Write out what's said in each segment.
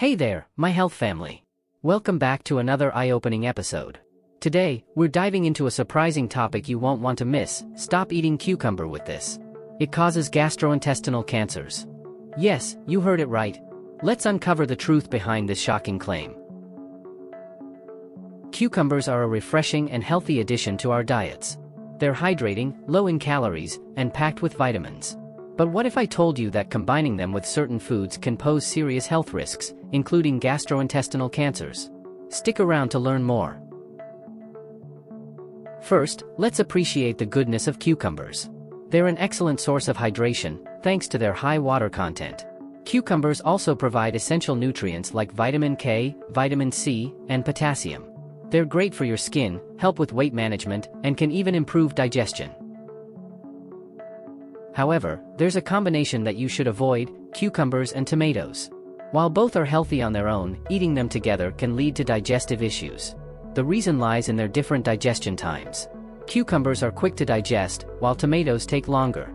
Hey there, my health family. Welcome back to another eye opening episode. Today, we're diving into a surprising topic you won't want to miss stop eating cucumber with this. It causes gastrointestinal cancers. Yes, you heard it right. Let's uncover the truth behind this shocking claim. Cucumbers are a refreshing and healthy addition to our diets. They're hydrating, low in calories, and packed with vitamins. But what if I told you that combining them with certain foods can pose serious health risks, including gastrointestinal cancers? Stick around to learn more. First, let's appreciate the goodness of cucumbers. They're an excellent source of hydration, thanks to their high water content. Cucumbers also provide essential nutrients like vitamin K, vitamin C, and potassium. They're great for your skin, help with weight management, and can even improve digestion. However, there's a combination that you should avoid, cucumbers and tomatoes. While both are healthy on their own, eating them together can lead to digestive issues. The reason lies in their different digestion times. Cucumbers are quick to digest, while tomatoes take longer.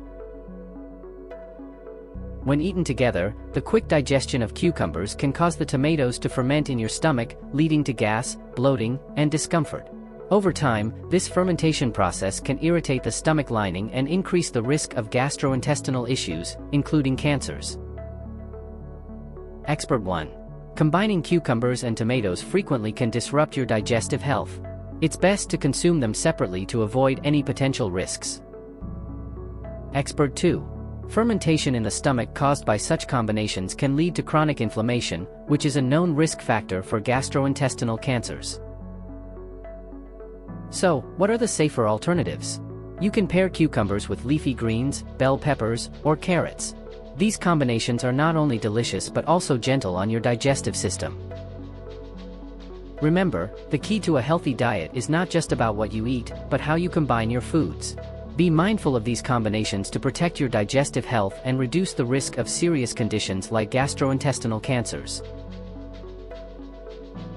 When eaten together, the quick digestion of cucumbers can cause the tomatoes to ferment in your stomach, leading to gas, bloating, and discomfort. Over time, this fermentation process can irritate the stomach lining and increase the risk of gastrointestinal issues, including cancers. Expert 1. Combining cucumbers and tomatoes frequently can disrupt your digestive health. It's best to consume them separately to avoid any potential risks. Expert 2. Fermentation in the stomach caused by such combinations can lead to chronic inflammation, which is a known risk factor for gastrointestinal cancers. So, what are the safer alternatives? You can pair cucumbers with leafy greens, bell peppers, or carrots. These combinations are not only delicious but also gentle on your digestive system. Remember, the key to a healthy diet is not just about what you eat, but how you combine your foods. Be mindful of these combinations to protect your digestive health and reduce the risk of serious conditions like gastrointestinal cancers.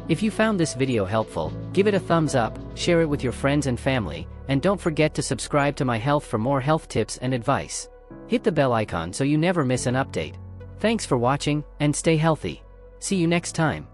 If you found this video helpful, give it a thumbs up, share it with your friends and family, and don't forget to subscribe to my health for more health tips and advice. Hit the bell icon so you never miss an update. Thanks for watching, and stay healthy. See you next time.